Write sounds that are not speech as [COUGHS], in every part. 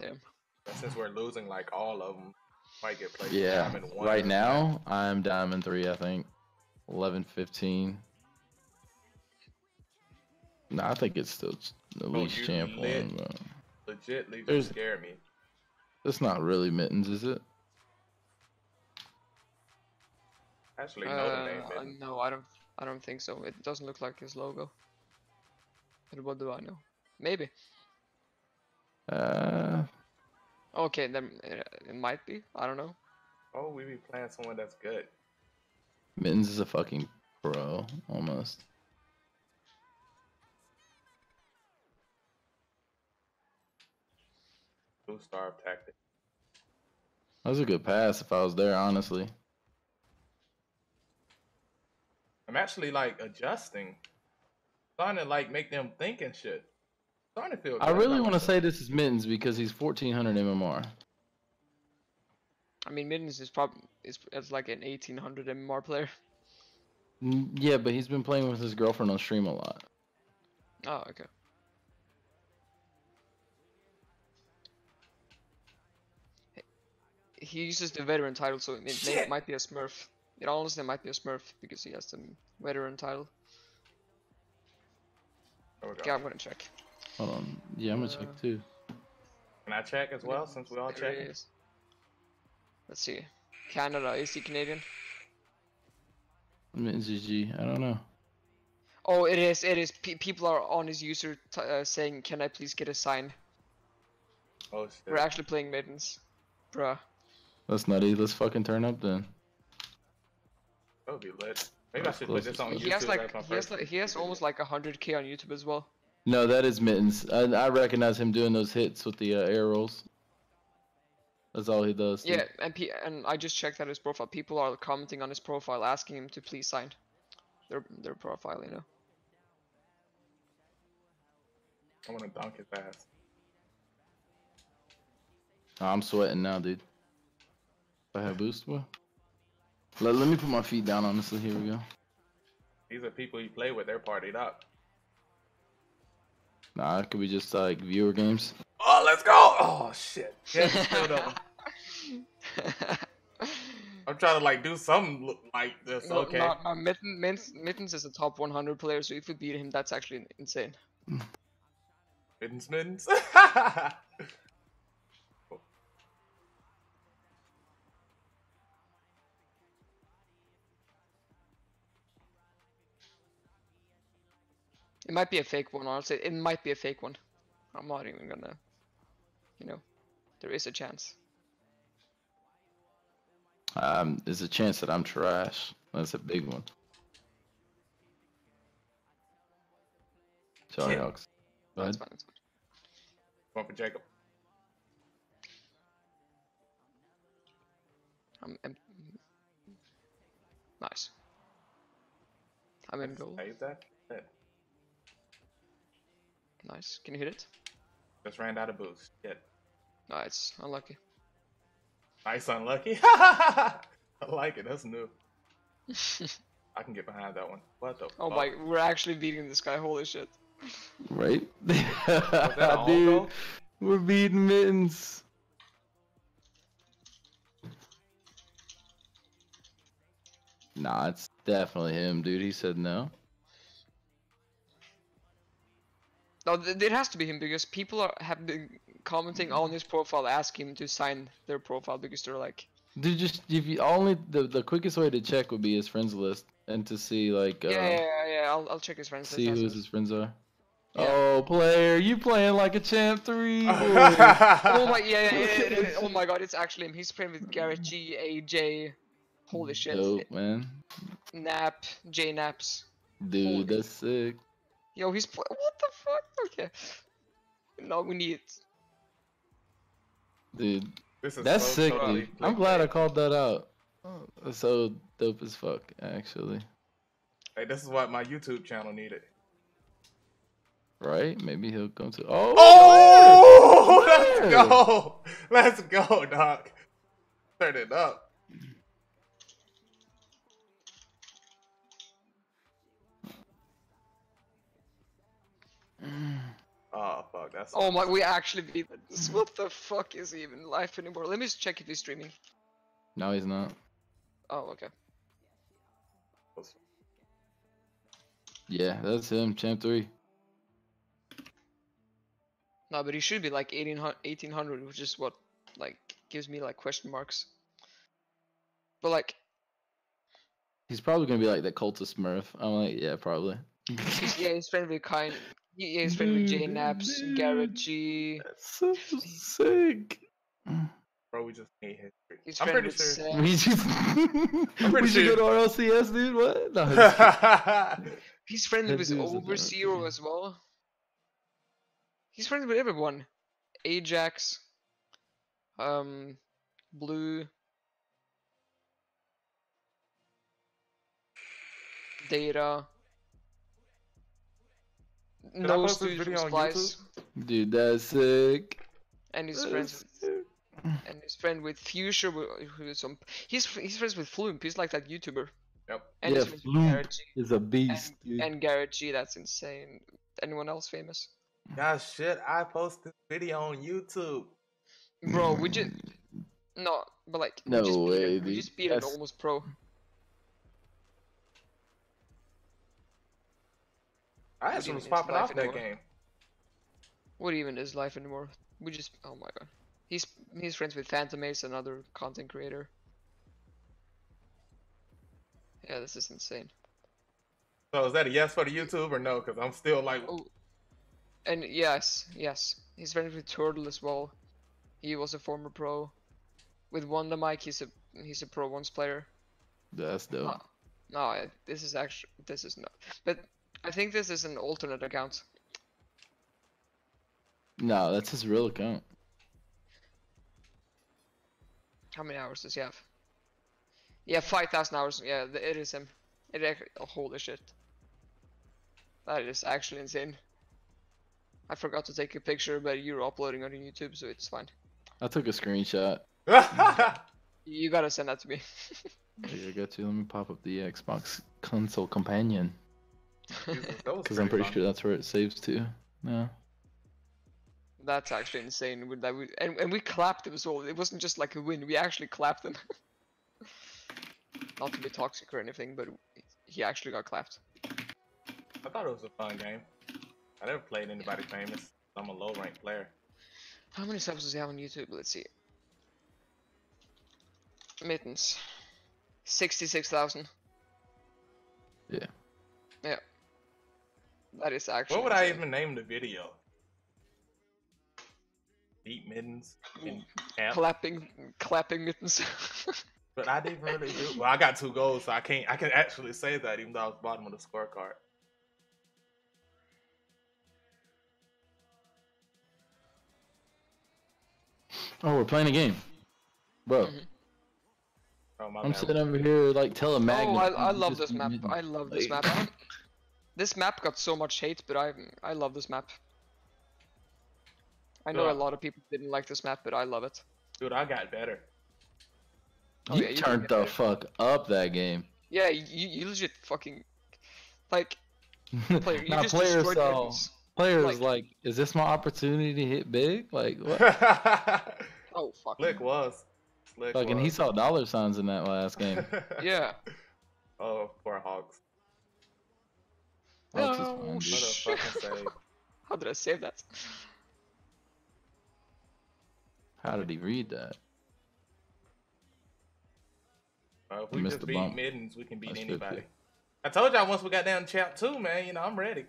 Damn. Since we're losing like all of them, might get played. Yeah. Diamond one Right or now, I'm diamond three. I think. 11, 15. No, I think it's still the Oh, least you champ lit. one. But Legitly, just There's- scare me. it's not really mittens, is it? Actually, know the name. Uh, no, I don't. I don't think so. It doesn't look like his logo. But what do I know? Maybe. Uh, Okay, then it, it might be. I don't know. Oh, we be playing someone that's good. mittens is a fucking pro almost. Blue star tactic. That was a good pass if I was there, honestly. I'm actually like adjusting. Trying to like make them think and shit. Starting to feel. I really want to say this is mittens because he's 1400 MMR. I mean, Mittens is probably is, is like an 1800 MMR player. Yeah, but he's been playing with his girlfriend on stream a lot. Oh, okay. He uses the veteran title, so it may, Shit. might be a Smurf. It honestly might be a Smurf because he has the veteran title. There we go. Yeah, I'm gonna check. Hold on. Yeah, I'm gonna check too. Can I check as well since we all There he checking? Let's see. Canada, is he Canadian? Mittens GG. I don't know. Oh, it is. It is. Pe people are on his user t uh, saying, "Can I please get a sign?" Oh shit. We're actually playing mittens, bruh. That's nutty. Let's fucking turn up then. That would be lit. Maybe I should put this on YouTube. He has like he has first like he has almost like hundred k on YouTube as well. No, that is mittens. I, I recognize him doing those hits with the uh, air rolls. That's all he does. dude. Yeah, and P and I just checked out his profile. People are commenting on his profile, asking him to please sign their their profile. You know. I want to dunk his ass. I'm sweating now, dude. I have boost, well. Let, let me put my feet down, honestly. Here we go. These are people you play with. They're partied up. Nah, it could be just like viewer games. Oh, let's go! Oh shit. [LAUGHS] Yeah. [LAUGHS] I'm trying to like do something look like this. No, okay. no, no, Mitten, Mittens, Mittens is a top 100 player, so if we beat him, that's actually insane. Mittens, mittens. [LAUGHS] It might be a fake one, honestly. It might be a fake one. I'm not even gonna. You know, there is a chance. Um, there's a chance that I'm trash. That's a big one. Sorry, Yeah. Hawks. Go That's fine. That's fine. One for Jacob. I'm, I'm nice. I'm in goal. Save that. Yeah. Nice. Can you hit it? Just ran out of boost. Shit. Nice. unlucky. Nice, unlucky. [LAUGHS] I like it. That's new. [LAUGHS] I can get behind that one. What the? oh fuck? my, we're actually beating this guy. Holy shit. Right? [LAUGHS] that all Dude, goal? we're beating mittens. Nah, it's definitely him, dude. He said no. No, th- it has to be him because people are have been commenting on his profile, asking him to sign their profile because they're like, Dude, just if you only the the quickest way to check would be his friends list and to see like uh, yeah, yeah, yeah, yeah, I'll, I'll check his friends. list see who his friends are. Yeah. Oh, player, you playing like a champ three? [LAUGHS] Oh my, yeah, yeah, yeah, yeah, yeah, oh my god, it's actually him. He's playing with Garrett G, AJ. Holy shit. Dope, man. Nap, JKnaps. Dude, Holy- that's sick. Yo, he's pl- what the fuck? Okay. No, we need. Dude, This is that's so sick, totally dude. I'm glad I called that out. Oh, that's so dope as fuck, actually. Hey, this is what my YouTube channel needed. Right? Maybe he'll come to. Oh! Oh, [LAUGHS] let's go. Let's go, Doc. Turn it up. [SIGHS] Oh fuck, that's. Oh my, we actually beat this. What the fuck is he even life anymore? Let me just check if he's streaming. No, he's not. Oh, okay. Yeah, that's him. Champ three. No, but he should be like 1800, 1800 which is what, like, gives me like question marks. But like, He's probably gonna be like that cultist Smurf. I'm like, yeah, probably. [LAUGHS] yeah, he's friendly with kind. Yeah, he's friendly with JKnaps, dude. Garrett G. That's so sick. Bro, we just hate history. He's I'm pretty with sure. Sam. We just [LAUGHS] pretty we should sure- go to RLCS, dude. What? No, [LAUGHS] He's friendly with dude's a Over Zero as well. He's friendly with everyone. Ajax. Um, Blue. Data. Did I No post this Studio video dude, that's sick. And his That's friends and his friend with Fuchsia who who is some he's he's friends with Flume, he's like that YouTuber. Yep. And Yeah, he's friends with Flume. Garrett a beast, And, dude. and Garrett G, that's insane. Anyone else famous? God shit, I posted this video on YouTube. Bro, we just no, but like No we just beat, way, him. we dude. just beat an That's- almost pro. I What actually do you was popping life off that game. What even is life anymore? We just oh my god. He's he's friends with Phantom Ace, another content creator. Yeah, this is insane. So is that a yes for the YouTube or no? Because I'm still like, Oh, and yes, yes, he's friends with Turtle as well. He was a former pro. With Wanda Mike, he's a he's a pro once player. That's dope. No, I- this is actually this is not. But I think this is an alternate account. No, that's his real account. How many hours does he have? Yeah, five thousand hours. Yeah, it is him. It oh, holy shit. That is actually insane. I forgot to take a picture, but you're uploading on YouTube, so it's fine. I took a screenshot. [LAUGHS] You gotta send that to me. I got to. Let me pop up the Xbox console companion because because I'm pretty sure that's where it saves to. Yeah. That's actually insane. With that, we, and and we clapped him as well. It wasn't just like a win. We actually clapped him. [LAUGHS] Not to be toxic or anything, but he actually got clapped. I thought it was a fun game. I never played anybody famous. I'm a low ranked player. How many subs does he have on YouTube? Let's see. Mittens. 66,000. Yeah. Yeah. That is actually. What would I even name the video? Deep mittens in. Clapping, clapping mittens. [LAUGHS] But I didn't really do. Well, I got two goals, so I can't. I can actually say that even though I was bottom of the scorecard. Oh, we're playing a game, bro. Mhm. Oh my I'm bad. sitting over here like telling oh, I, I love this map. [LAUGHS] I love this map. I don't- This map got so much hate, but I I love this map. I know Yeah. a lot of people didn't like this map, but I love it. Dude, I got better. Oh, you yeah, you turned the better. fuck up that game. Yeah, you, you legit fucking like [LAUGHS] player. You now just players destroyed saw uh, mittens. players like- like, is this my opportunity to hit big? Like what? [LAUGHS] Oh fuck. Slick was. Slick Fucking was. he saw dollar signs in that last game. [LAUGHS] Yeah. oh, poor Hawks. Hawks is fine. What a fucking save. [LAUGHS] How did I save that? How did he read that? Bro, if I we just beat bump. mittens, we can beat That's anybody. 50. I told y'all once we got down to champ two, man. You know I'm ready.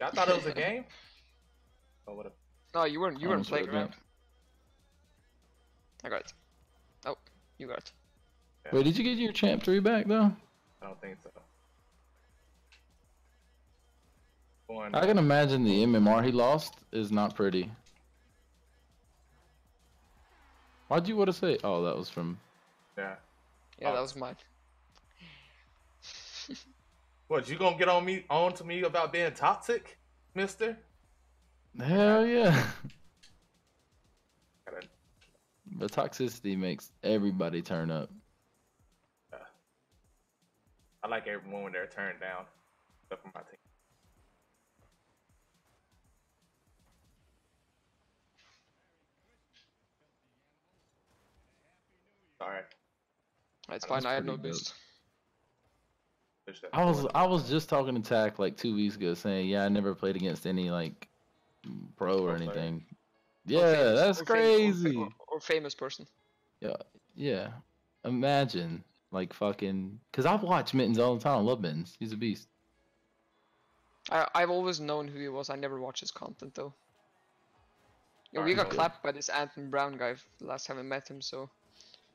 Y'all thought it was a [LAUGHS] game? Oh, what a No, you weren't. You weren't playing wrote around. I got it. Oh, you got it. Wait, did you get your champ three back though? I don't think so. Going, I can imagine the MMR he lost is not pretty. Why'd you want to say? Oh, that was from. yeah. Yeah, that Oh. was mine. [LAUGHS] What you gonna get on me on to me about being toxic, Mister? Hell yeah. Gotta- The toxicity makes everybody turn up. I like everyone when they're turned down, except for my team. Sorry. It's That fine. I had no pretty boost. I was. I was just talking to Tack like two weeks ago, saying, "Yeah, I never played against any like pro or Pro player. anything." Or Yeah, famous- that's or fam- or fa- crazy. Or, or famous person. Yeah, yeah. imagine like fucking. Cause I've watched Mittens all the time. I love Mittens. He's a beast. I I've always known who he was. I never watched his content though. Yeah, we got clapped by this Anthony Brown guy last time I met him, so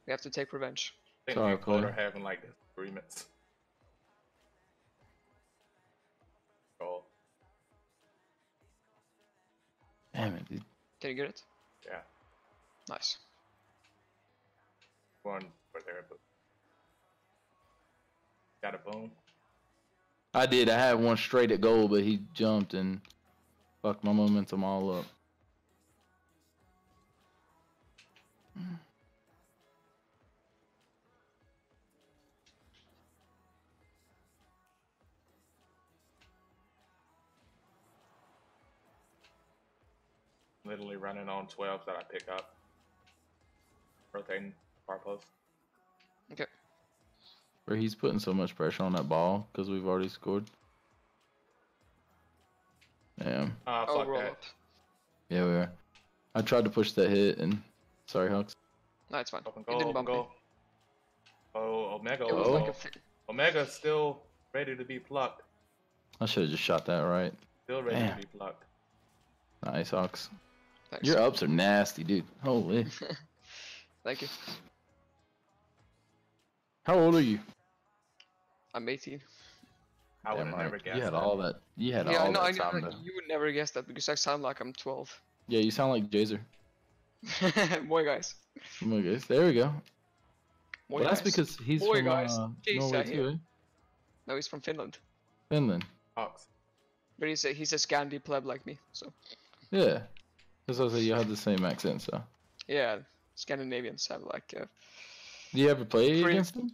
we have to take revenge. I think Sorry, me and Cole player. are having like disagreements. Cole. Damn it, dude. Did you get it? Yeah. Nice. One for there, but got a boom. I did. I had one straight at goal, but he jumped and fucked my momentum all up. Literally running on 12s that I pick up. Rotating far post. Okay. Where he's putting so much pressure on that ball because we've already scored. Damn. Ah, oh, fuck roll that. up. Yeah, we are. I tried to push that hit and sorry, Hawks. No, it's fine. Open You goal, didn't open bump me. Oh, Omega. It was oh, like a fi- Omega's still ready to be plucked. I should have just shot that right. Still ready Damn. to be plucked. Nice, Hawks. Thanks. Your ups are nasty, dude. Holy. [LAUGHS] Thank you. How old are you? I'm 18. I would Damn have right. never guessed. You had that. all that. You had yeah, I all know, I that know. time like, to. You would never guess that because I sound like I'm 12. Yeah, you sound like Jazer. [LAUGHS] Boy, guys. Boy, guys. There we go. Well, that's because he's Boy, from guys. uh, Norway too, eh? No, he's from Finland. Finland. Hawks. But he's a, he's a Scandi pleb like me, so. Yeah. That's what I said. You have the same accent, so. Yeah, Scandinavians have like. Uh, Do you ever play Pretty- against them?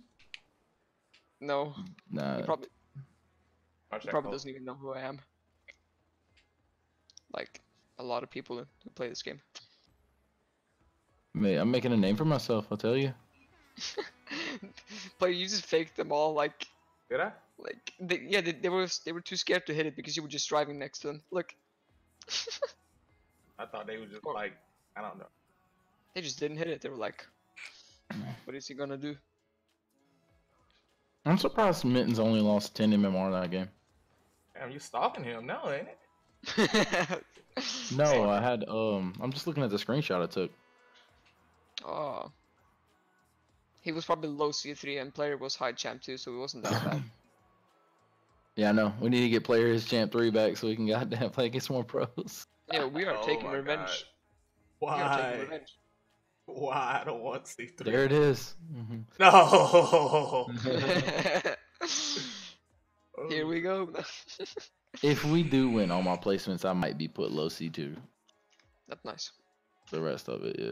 no, Nah. probably, he probably doesn't even know who I am. Like, a lot of people who who play this game. Mate, I'm making a name for myself. I'll tell you. [LAUGHS] but you just faked them all, like, Did I? like they, yeah, they, they were they were too scared to hit it because you were just driving next to them. Look, [LAUGHS] I thought they were just Or- like, I don't know. they just didn't hit it. They were like, what is he gonna do? I'm surprised Mittens only lost 10 MMR that game. Damn, you stalking him now, ain't it? [LAUGHS] No, I had um. I'm just looking at the screenshot I took. oh. He was probably low C3 and player was high champ too, so he wasn't that bad. [COUGHS] Yeah, I know. We need to get players champ three back so we can goddamn play against more pros. Yeah, we are Oh taking my revenge. We are Why? taking revenge. Why? I don't want C3. There it is. Mhm. No. [LAUGHS] Here we go. [LAUGHS] If we do win all my placements, I might be put low C2. That's nice. The rest of it, yeah.